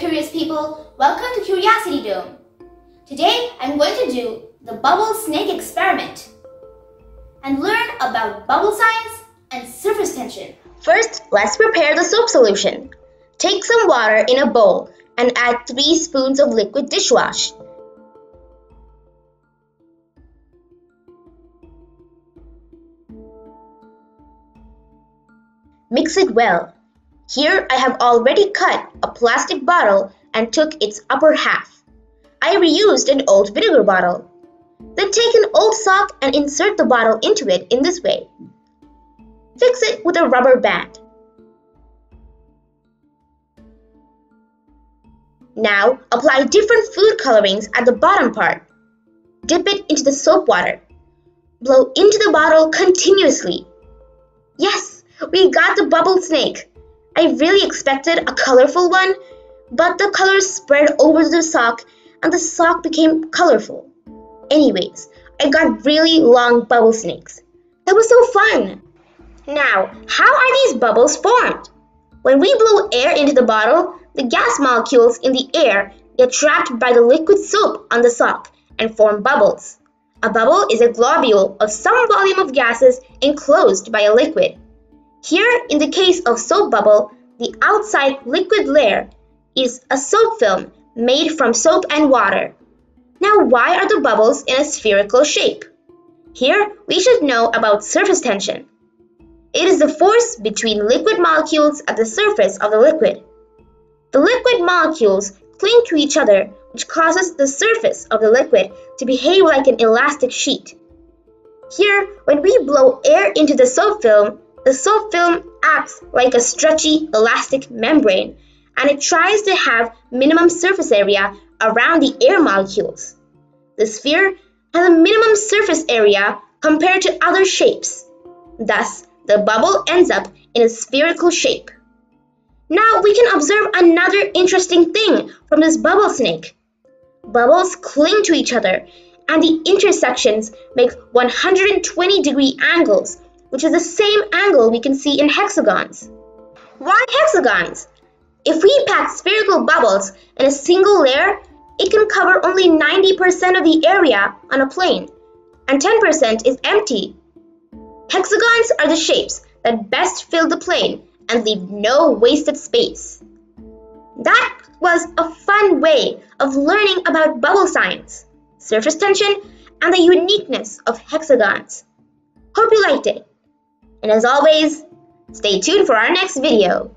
people, welcome to Curiosity Dome. Today I'm going to do the bubble snake experiment and learn about bubble science and surface tension. First, let's prepare the soap solution. Take some water in a bowl and add 3 spoons of liquid dishwash. Mix it well. Here I have already cut a plastic bottle and took its upper half. I reused an old vinegar bottle. Then take an old sock and insert the bottle into it in this way. Fix it with a rubber band. Now apply different food colorings at the bottom part. Dip it into the soap water. Blow into the bottle continuously. Yes, we got the bubble snake. I really expected a colorful one, but the colors spread over the sock and the sock became colorful. Anyways, I got really long bubble snakes. That was so fun! Now, how are these bubbles formed? When we blow air into the bottle, the gas molecules in the air get trapped by the liquid soap on the sock and form bubbles. A bubble is a globule of some volume of gases enclosed by a liquid. Here, in the case of soap bubble, the outside liquid layer is a soap film made from soap and water. Now, why are the bubbles in a spherical shape? Here, we should know about surface tension. It is the force between liquid molecules at the surface of the liquid. The liquid molecules cling to each other, which causes the surface of the liquid to behave like an elastic sheet. Here, when we blow air into the soap film, the soap film acts like a stretchy, elastic membrane, and it tries to have minimum surface area around the air molecules. The sphere has a minimum surface area compared to other shapes. Thus, the bubble ends up in a spherical shape. Now we can observe another interesting thing from this bubble snake. Bubbles cling to each other and the intersections make 120 degree angles which is the same angle we can see in hexagons. Why hexagons? If we pack spherical bubbles in a single layer, it can cover only 90% of the area on a plane, and 10% is empty. Hexagons are the shapes that best fill the plane and leave no wasted space. That was a fun way of learning about bubble science, surface tension, and the uniqueness of hexagons. Hope you liked it. And as always, stay tuned for our next video.